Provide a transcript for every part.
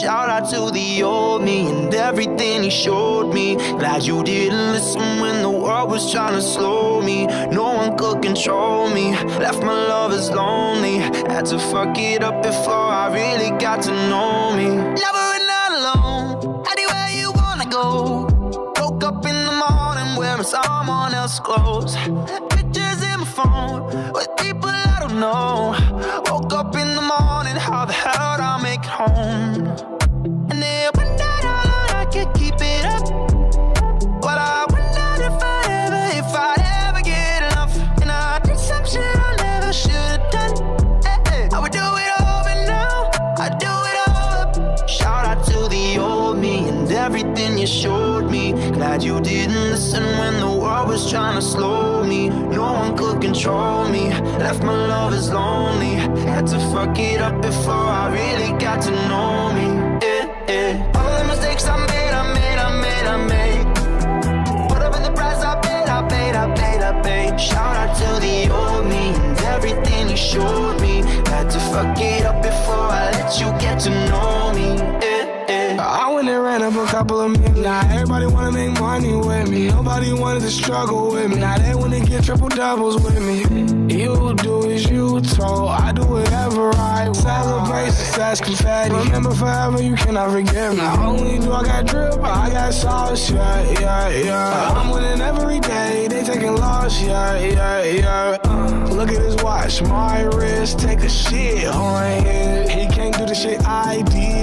Shout out to the old me and everything he showed me. Glad you didn't listen when the world was trying to slow me. No one could control me. Left my lovers lonely. Had to fuck it up before I really got to know me. Never and not alone. Anywhere you wanna go. Woke up in the morning wearing someone else's clothes. Pictures in my phone with people I don't know. Woke up in the morning, how the hell did I make it home? Everything you showed me. Glad you didn't listen when the world was trying to slow me. No one could control me. Left my lovers lonely. Had to fuck it up before I really got to know me. Eh, eh. All the mistakes I made, I made, I made, I made. Whatever the price I paid, I paid, I paid, I paid. Shout out to the old me and everything you showed me. Had to fuck it up before I let you get to know me. A couple of million. Now everybody wanna make money with me. Nobody wanted to struggle with me. Now they wanna get triple doubles with me. You do as you told. I do whatever I want. Celebrate success, confetti. Remember forever, you cannot forget me. Not only do I got drip, I got sauce. Yeah, yeah, yeah. I'm winning every day. They taking loss. Yeah, yeah, yeah. Look at his watch, my wrist. Take a shit on his. He can't do the shit I did.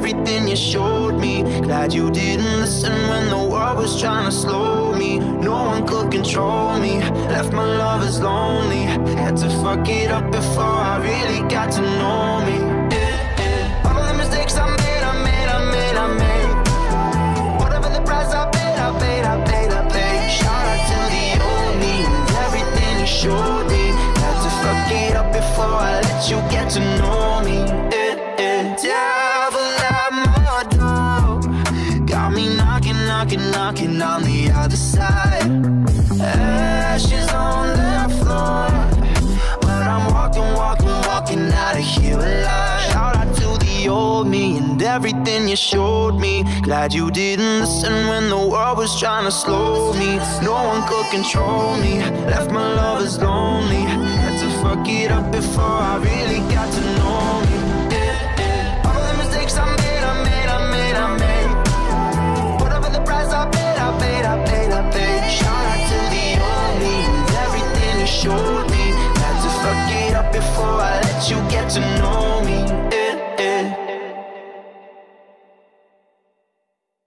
Everything you showed me. Glad you didn't listen when the world was trying to slow me. No one could control me. Left my lovers lonely. Had to fuck it up before I really got to know me. All the mistakes I made, I made, I made, I made. Whatever the price I paid, I paid, I paid, I paid. To the and everything you showed me. Had to fuck it up before I let you get to know me. Knocking, knocking, on the other side. Ashes on the floor. But I'm walking, walking, walking out of here alive. Shout out to the old me and everything you showed me. Glad you didn't listen when the world was trying to slow me. No one could control me. Left my lovers lonely. Had to fuck it up before I really got to know. to know